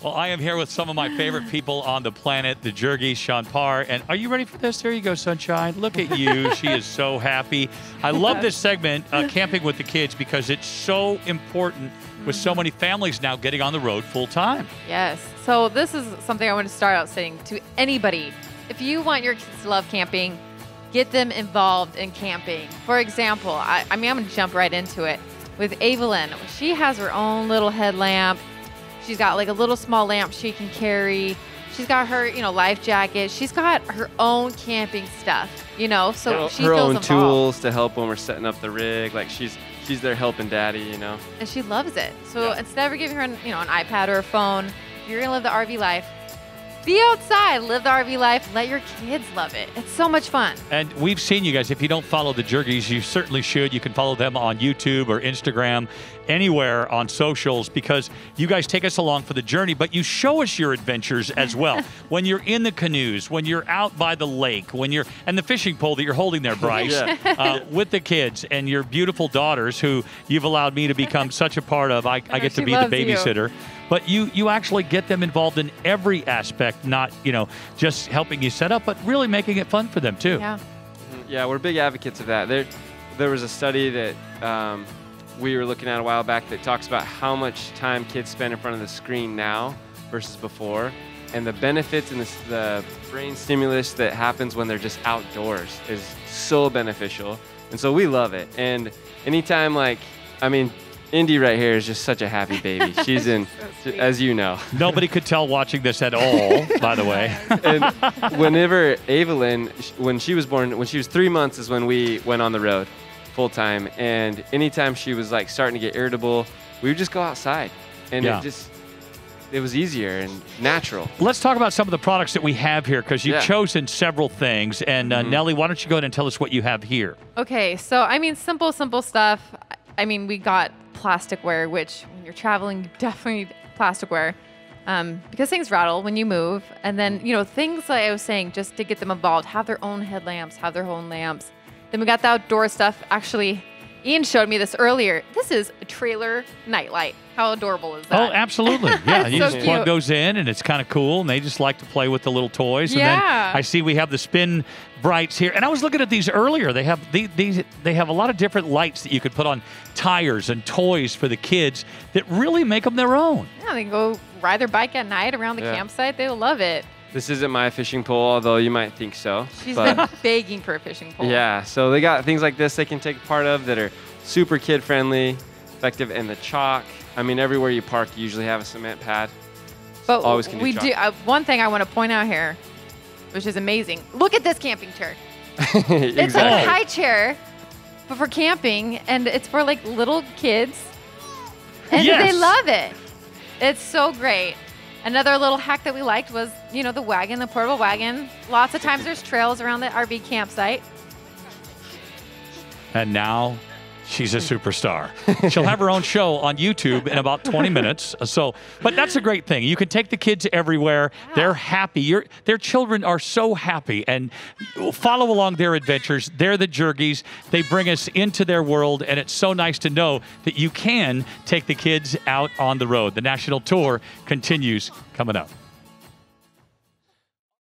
Well, I am here with some of my favorite people on the planet, the Jergy, Sean Parr. And are you ready for this? There you go, Sunshine. Look at you. she is so happy. I love this segment, uh, Camping with the Kids, because it's so important with so many families now getting on the road full time. Yes. So this is something I want to start out saying to anybody. If you want your kids to love camping, get them involved in camping. For example, I, I mean, I'm going to jump right into it. With Evelyn, she has her own little headlamp. She's got like a little small lamp she can carry. She's got her, you know, life jacket. She's got her own camping stuff, you know. So her, she her feels own involved. tools to help when we're setting up the rig. Like she's she's there helping daddy, you know. and she loves it. So Yeah. instead of giving her, an, you know, an iPad or a phone, you're gonna live the RV life. Be outside, live the RV life, let your kids love it. It's so much fun. And we've seen you guys. If you don't follow the Jergies, you certainly should. You can follow them on YouTube or Instagram, anywhere on socials, because you guys take us along for the journey, but you show us your adventures as well. when you're in the canoes, when you're out by the lake, when you're, and the fishing pole that you're holding there, Bryce, Yeah. uh, with the kids and your beautiful daughters who you've allowed me to become such a part of. I, I get to be the babysitter. you. Babysitter. But you, you actually get them involved in every aspect, not, you know, just helping you set up, but really making it fun for them too. Yeah. Yeah, we're big advocates of that. There, there was a study that um, we were looking at a while back that talks about how much time kids spend in front of the screen now versus before, and the benefits and the, the brain stimulus that happens when they're just outdoors is so beneficial. And so we love it. And anytime, like, I mean, Indy right here is just such a happy baby. She's in, sweet. as you know. Nobody could tell watching this at all, by the way. and whenever Evelyn, when she was born, when she was three months, is when we went on the road full time. And anytime she was like starting to get irritable, we would just go outside, and Yeah. it just it was easier and natural. Let's talk about some of the products that we have here because you've Yeah. chosen several things. And uh, Nellie, why don't you go ahead and tell us what you have here? Okay, so I mean, simple, simple stuff. I mean, we got plasticware, which when you're traveling, you definitely need plasticware um, because things rattle when you move. And then, you know, things like I was saying, just to get them involved, have their own headlamps, have their own lamps. Then we got the outdoor stuff. Actually, Ian showed me this earlier. This is a trailer nightlight. How adorable is that? Oh, absolutely. Yeah, you So just plug cute. those in and it's kind of cool. And they just like to play with the little toys. And Yeah. then I see we have the spin brights here. And I was looking at these earlier. They have the- these they have a lot of different lights that you could put on tires and toys for the kids that really make them their own. Yeah, they can go ride their bike at night around the Yeah. campsite. They'll love it. This isn't my fishing pole, although you might think so. She's but been begging for a fishing pole. yeah, so they got things like this they can take part of that are super kid friendly, effective, and the chalk. I mean, everywhere you park, you usually have a cement pad. But Always can do we chalk. do uh, one thing I want to point out here, which is amazing. Look at this camping chair. It's like a high chair, but for camping, and it's for like little kids, and Yes. they love it. It's so great. Another little hack that we liked was, you know, the wagon, the portable wagon. Lots of times there's trails around the RV campsite. And now she's a superstar. She'll have her own show on YouTube in about 20 minutes. So, but that's a great thing. You can take the kids everywhere. They're happy. Your their children are so happy and follow along their adventures. They're the jergies. They bring us into their world and it's so nice to know that you can take the kids out on the road. The national tour continues coming up.